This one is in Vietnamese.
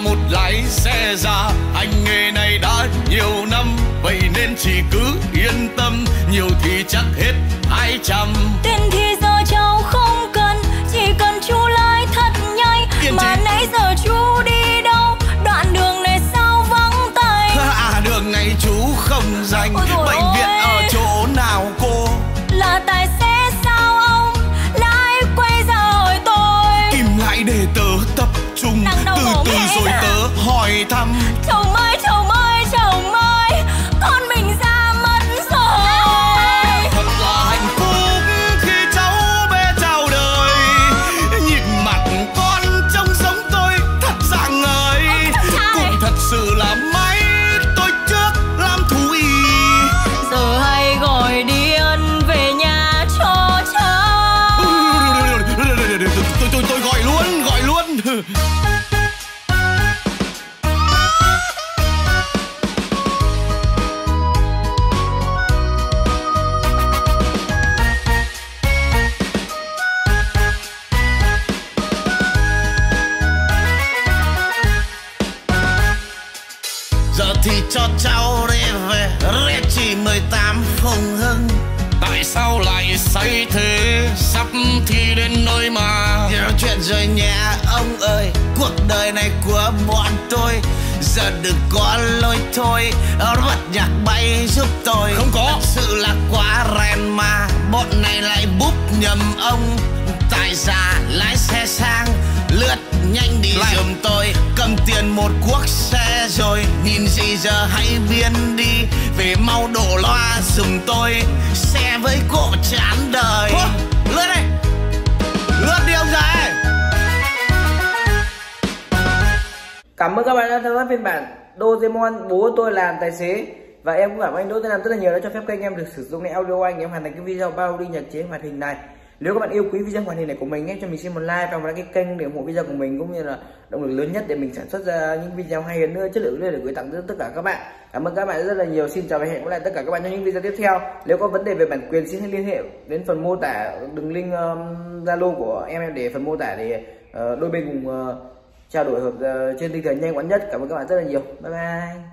một lái xe già. Anh nghề này đã nhiều năm, vậy nên chỉ cứ yên tâm, nhiều thì chắc hết hai trăm. Tên thì giờ hỏi thăm. Trong giờ thì cho cháu đi về Rê chỉ 18 phùng hưng. Tại sao lại say thế? Sắp thi đến nơi mà. Nhiều chuyện rồi nhà ông ơi. Cuộc đời này của bọn tôi Giờ đừng có lôi thôi. Bật nhạc bay giúp tôi. Không có. Thật sự là quá rèn mà. Bọn này lại búp nhầm ông. Tại sao lái xe sang Lướt nhanh đi giùm tôi. Cầm tiền một cuốc xe rồi Nhìn gì giờ hãy biến đi. Về mau đổ loa giùm tôi Xe với cộ chán đời. Lướt đây. Lướt đi ông già ơi. Cảm ơn các bạn đã theo dõi phiên bản Doraemon bố tôi làm tài xế. Và em cũng cảm ơn anh Đỗ Thế Nam rất là nhiều đã cho phép kênh em được sử dụng cái audio anh. Em hoàn thành cái video bao đi nhật chế hoạt hình này nếu các bạn yêu quý video hoạt hình này của mình ấy, cho mình xin một like và một đăng ký kênh để ủng hộ video của mình cũng như là động lực lớn nhất để mình sản xuất ra những video hay hơn nữa. Chất lượng nữa để gửi tặng tới tất cả các bạn. Cảm ơn các bạn rất là nhiều. Xin chào và hẹn gặp lại tất cả các bạn trong những video tiếp theo. Nếu có vấn đề về bản quyền xin hãy liên hệ đến phần mô tả đường link um, zalo của em. Để phần mô tả để uh, đôi bên cùng uh, trao đổi hợp uh, trên tinh thần nhanh gọn nhất. Cảm ơn các bạn rất là nhiều. Bye bye.